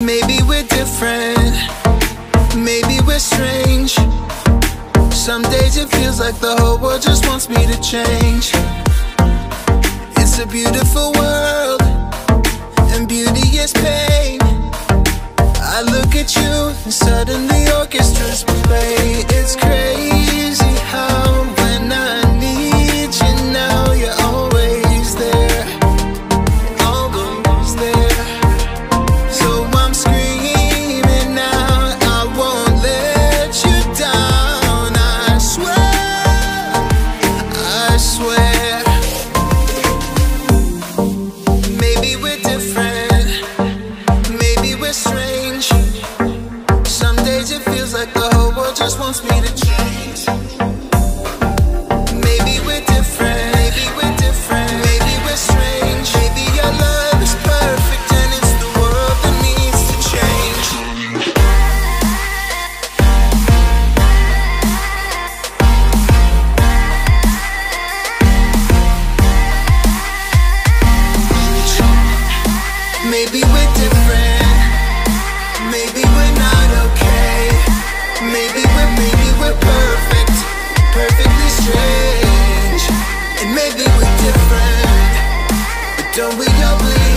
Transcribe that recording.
Maybe we're different, maybe we're strange. Some days it feels like the whole world just wants me to change. It's a beautiful world, and beauty is pain. I look at you, and suddenly the whole world just wants me to different, but don't we all bleed?